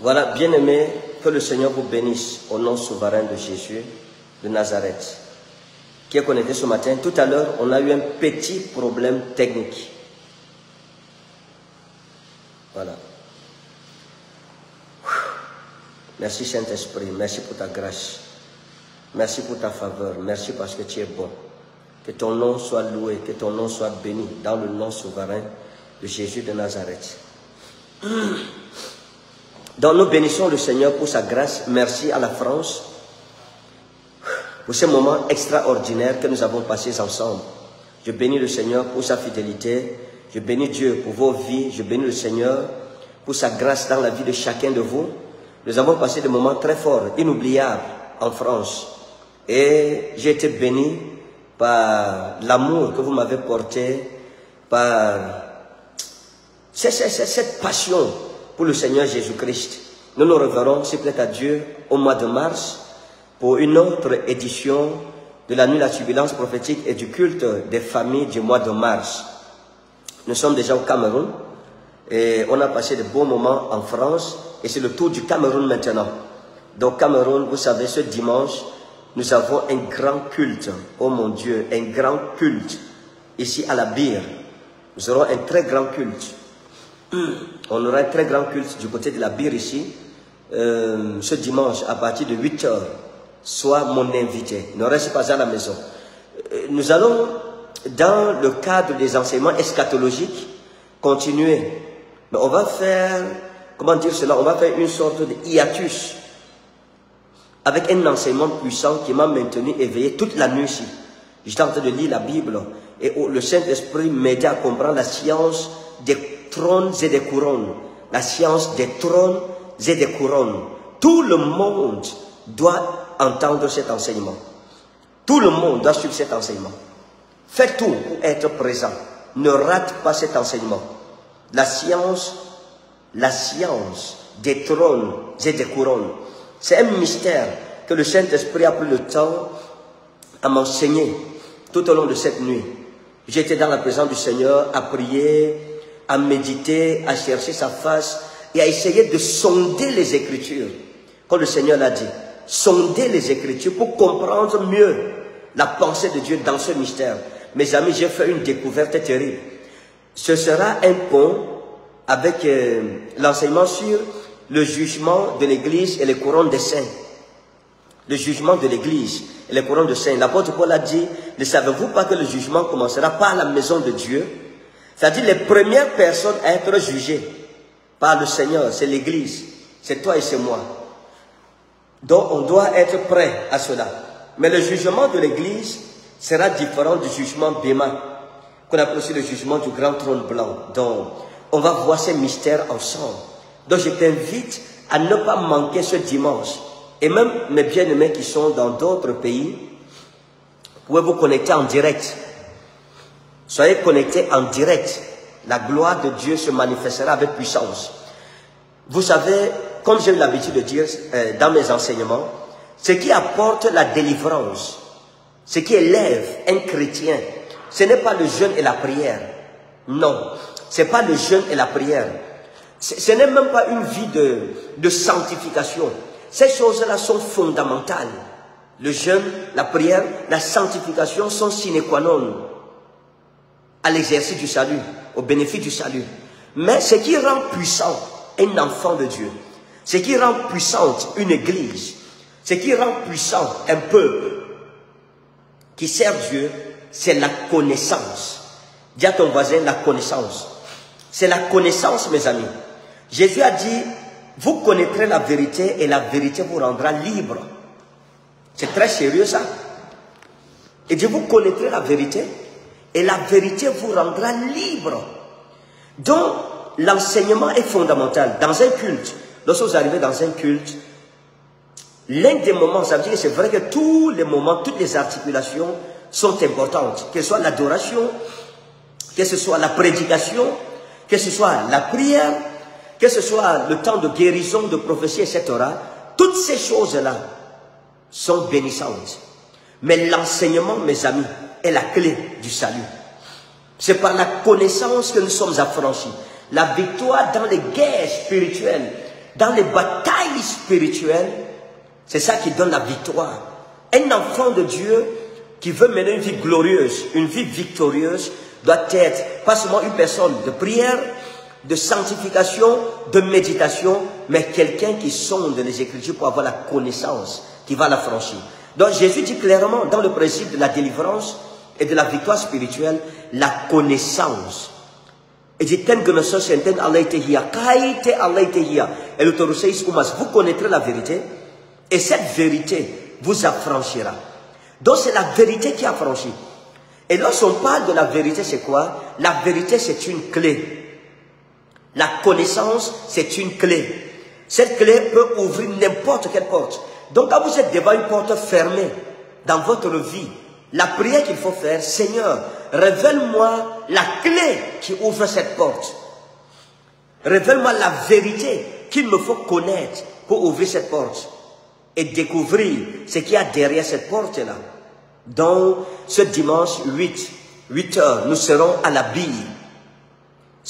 Voilà, bien-aimés, que le Seigneur vous bénisse au nom souverain de Jésus de Nazareth. Qui est connecté ce matin Tout à l'heure, on a eu un petit problème technique. Voilà. Merci Saint-Esprit, merci pour ta grâce. Merci pour ta faveur, merci parce que tu es bon. Que ton nom soit loué, que ton nom soit béni dans le nom souverain de Jésus de Nazareth. Donc nous bénissons le Seigneur pour sa grâce. Merci à la France pour ce moment extraordinaire que nous avons passé ensemble. Je bénis le Seigneur pour sa fidélité. Je bénis Dieu pour vos vies. Je bénis le Seigneur pour sa grâce dans la vie de chacun de vous. Nous avons passé des moments très forts, inoubliables en France. Et j'ai été béni par l'amour que vous m'avez porté, par cette passion pour le Seigneur Jésus-Christ. Nous nous reverrons, s'il plaît à Dieu, au mois de mars pour une autre édition de la nuit de la turbulence prophétique et du culte des familles du mois de mars. Nous sommes déjà au Cameroun et on a passé de bons moments en France et c'est le tour du Cameroun maintenant. Donc Cameroun, vous savez, ce dimanche, nous avons un grand culte. Oh mon Dieu, un grand culte ici à la Bire. Nous aurons un très grand culte. On aura un très grand culte du côté de la Bire ici, euh, ce dimanche à partir de 8 heures. Sois mon invité. Ne reste pas à la maison. Euh, nous allons, dans le cadre des enseignements eschatologiques, continuer. Mais on va faire, comment dire cela, on va faire une sorte de hiatus avec un enseignement puissant qui m'a maintenu éveillé toute la nuit ici. J'étais en train de lire la Bible et le Saint-Esprit m'aidait à comprendre la science des trônes et des couronnes. La science des trônes et des couronnes. Tout le monde doit entendre cet enseignement. Tout le monde doit suivre cet enseignement. Faites tout pour être présent. Ne rate pas cet enseignement. La science, la science des trônes et des couronnes. C'est un mystère que le Saint-Esprit a pris le temps à m'enseigner tout au long de cette nuit. J'étais dans la présence du Seigneur à prier, à méditer, à chercher sa face et à essayer de sonder les Écritures. Comme le Seigneur l'a dit, sonder les Écritures pour comprendre mieux la pensée de Dieu dans ce mystère. Mes amis, j'ai fait une découverte terrible. Ce sera un pont avec euh, l'enseignement sur le jugement de l'Église et les couronnes des saints. Le jugement de l'Église et les couronnes des saints. L'apôtre Paul a dit, ne savez-vous pas que le jugement commencera par la maison de Dieu? C'est-à-dire les premières personnes à être jugées par le Seigneur, c'est l'Église, c'est toi et c'est moi. Donc on doit être prêt à cela. Mais le jugement de l'Église sera différent du jugement Béma, qu'on appelle aussi le jugement du grand trône blanc. Donc on va voir ces mystères ensemble. Donc je t'invite à ne pas manquer ce dimanche. Et même mes bien-aimés qui sont dans d'autres pays, vous pouvez vous connecter en direct? Soyez connectés en direct. La gloire de Dieu se manifestera avec puissance. Vous savez, comme j'ai l'habitude de dire euh, dans mes enseignements, ce qui apporte la délivrance, ce qui élève un chrétien, ce n'est pas le jeûne et la prière. Non, ce n'est pas le jeûne et la prière. Ce n'est même pas une vie de, sanctification. Ces choses-là sont fondamentales. Le jeûne, la prière, la sanctification sont sine qua non à l'exercice du salut, au bénéfice du salut. Mais ce qui rend puissant un enfant de Dieu, ce qui rend puissante une église, ce qui rend puissant un peuple qui sert Dieu, c'est la connaissance. Dis à ton voisin la connaissance. C'est la connaissance, mes amis. Jésus a dit, vous connaîtrez la vérité et la vérité vous rendra libre. C'est très sérieux ça. Et dit, vous connaîtrez la vérité et la vérité vous rendra libre. Donc, l'enseignement est fondamental. Dans un culte, lorsque vous arrivez dans un culte, l'un des moments, ça veut dire c'est vrai que tous les moments, toutes les articulations sont importantes. Que ce soit l'adoration, que ce soit la prédication, que ce soit la prière, que ce soit le temps de guérison, de prophétie, etc. Toutes ces choses-là sont bénissantes. Mais l'enseignement, mes amis, est la clé du salut. C'est par la connaissance que nous sommes affranchis. La victoire dans les guerres spirituelles, dans les batailles spirituelles, c'est ça qui donne la victoire. Un enfant de Dieu qui veut mener une vie glorieuse, une vie victorieuse, doit être pas seulement une personne de prière, de sanctification, de méditation, mais quelqu'un qui sonde les Écritures pour avoir la connaissance, qui va la franchir. Donc Jésus dit clairement dans le principe de la délivrance et de la victoire spirituelle, la connaissance. Il dit, vous connaîtrez la vérité, et cette vérité vous affranchira. Donc c'est la vérité qui affranchit. Et lorsqu'on parle de la vérité, c'est quoi? La vérité, c'est une clé. La connaissance, c'est une clé. Cette clé peut ouvrir n'importe quelle porte. Donc quand vous êtes devant une porte fermée dans votre vie, la prière qu'il faut faire, Seigneur, révèle-moi la clé qui ouvre cette porte. Révèle-moi la vérité qu'il me faut connaître pour ouvrir cette porte et découvrir ce qu'il y a derrière cette porte-là. Donc, ce dimanche 8, 8 heures, nous serons à la bille.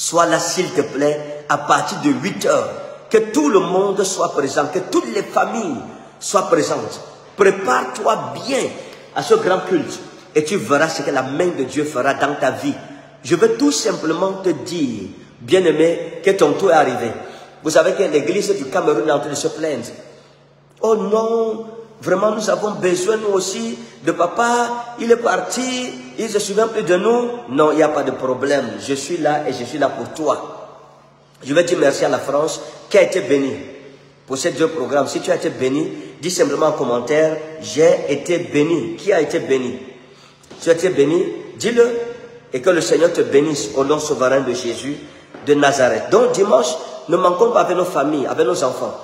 Sois là, s'il te plaît, à partir de 8 heures. Que tout le monde soit présent, que toutes les familles soient présentes. Prépare-toi bien à ce grand culte et tu verras ce que la main de Dieu fera dans ta vie. Je veux tout simplement te dire, bien-aimé, que ton tour est arrivé. Vous savez que l'église du Cameroun est en train de se plaindre. Oh non, vraiment nous avons besoin nous aussi de papa, il est parti, il se souvient plus de nous. Non, il n'y a pas de problème, je suis là et je suis là pour toi. Je vais dire merci à la France qui a été bénie pour ces deux programmes. Si tu as été béni, dis simplement en commentaire, j'ai été béni. Qui a été béni? Tu as été béni, dis-le et que le Seigneur te bénisse au nom souverain de Jésus de Nazareth. Donc dimanche, ne manquons pas avec nos familles, avec nos enfants.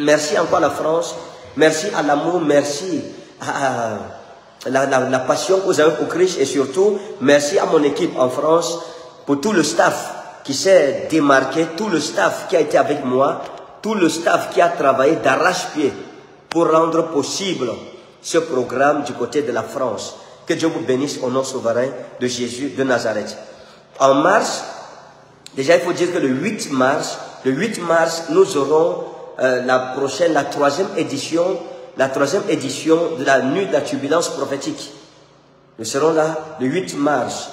Merci encore à la France. Merci à l'amour. Merci à la, passion que vous avez pour Christ. Et surtout, merci à mon équipe en France pour tout le staff qui s'est démarqué, tout le staff qui a été avec moi, tout le staff qui a travaillé d'arrache-pied pour rendre possible ce programme du côté de la France. Que Dieu vous bénisse au nom souverain de Jésus de Nazareth. En mars, déjà il faut dire que le 8 mars, le 8 mars, nous aurons euh, la prochaine, la troisième édition, la troisième édition de la nuit de la turbulence prophétique. Nous serons là le 8 mars,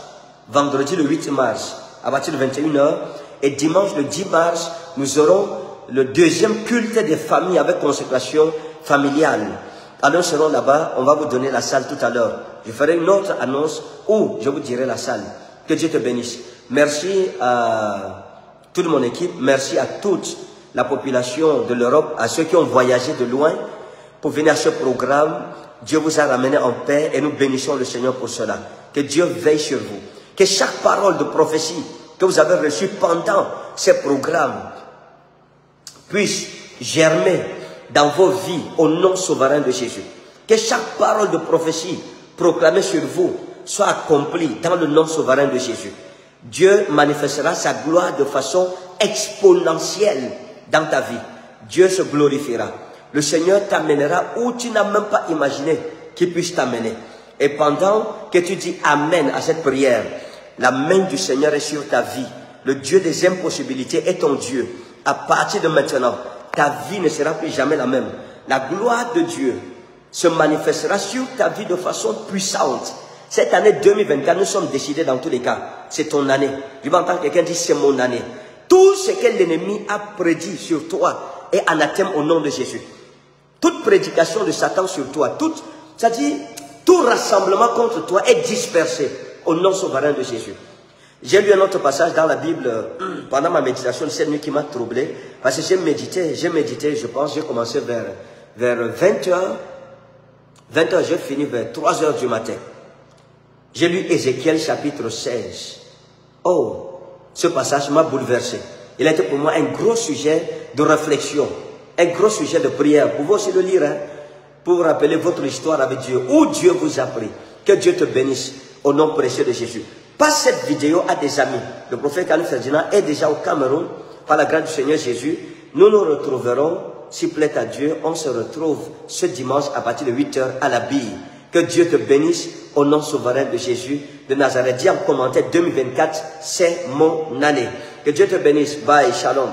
vendredi le 8 mars, à partir de 21h, et dimanche le 10 mars, nous aurons le deuxième culte des familles avec consécration familiale. Alors nous serons là-bas, on va vous donner la salle tout à l'heure. Je ferai une autre annonce où je vous dirai la salle. Que Dieu te bénisse. Merci à toute mon équipe, merci à toutes la population de l'Europe, à ceux qui ont voyagé de loin pour venir à ce programme. Dieu vous a ramené en paix et nous bénissons le Seigneur pour cela. Que Dieu veille sur vous. Que chaque parole de prophétie que vous avez reçue pendant ces programmes puisse germer dans vos vies au nom souverain de Jésus. Que chaque parole de prophétie proclamée sur vous soit accomplie dans le nom souverain de Jésus. Dieu manifestera sa gloire de façon exponentielle dans ta vie, Dieu se glorifiera. Le Seigneur t'amènera où tu n'as même pas imaginé qu'il puisse t'amener. Et pendant que tu dis Amen à cette prière, la main du Seigneur est sur ta vie. Le Dieu des impossibilités est ton Dieu. À partir de maintenant, ta vie ne sera plus jamais la même. La gloire de Dieu se manifestera sur ta vie de façon puissante. Cette année 2024, nous sommes décidés dans tous les cas. C'est ton année. Je vais entendre quelqu'un dire c'est mon année. Tout ce que l'ennemi a prédit sur toi est anathème au nom de Jésus. Toute prédication de Satan sur toi, tout, c'est-à-dire tout rassemblement contre toi est dispersé au nom souverain de Jésus. J'ai lu un autre passage dans la Bible euh, pendant ma méditation cette nuit qui m'a troublé. Parce que j'ai médité, j'ai médité, je pense, j'ai commencé vers, vers 20h. 20h, j'ai fini vers 3h du matin. J'ai lu Ézéchiel chapitre 16. Oh, ce passage m'a bouleversé. Il a été pour moi un gros sujet de réflexion, un gros sujet de prière. Vous pouvez aussi le lire hein, pour rappeler votre histoire avec Dieu, où Dieu vous a pris. Que Dieu te bénisse au nom précieux de Jésus. Passe cette vidéo à des amis. Le prophète Khalil Ferdinand est déjà au Cameroun par la grâce du Seigneur Jésus. Nous nous retrouverons, s'il plaît à Dieu, on se retrouve ce dimanche à partir de 8h à la bille. Que Dieu te bénisse au nom souverain de Jésus de Nazareth. Dis en commentaire 2024, c'est mon année. Que Dieu te bénisse. Bye, shalom.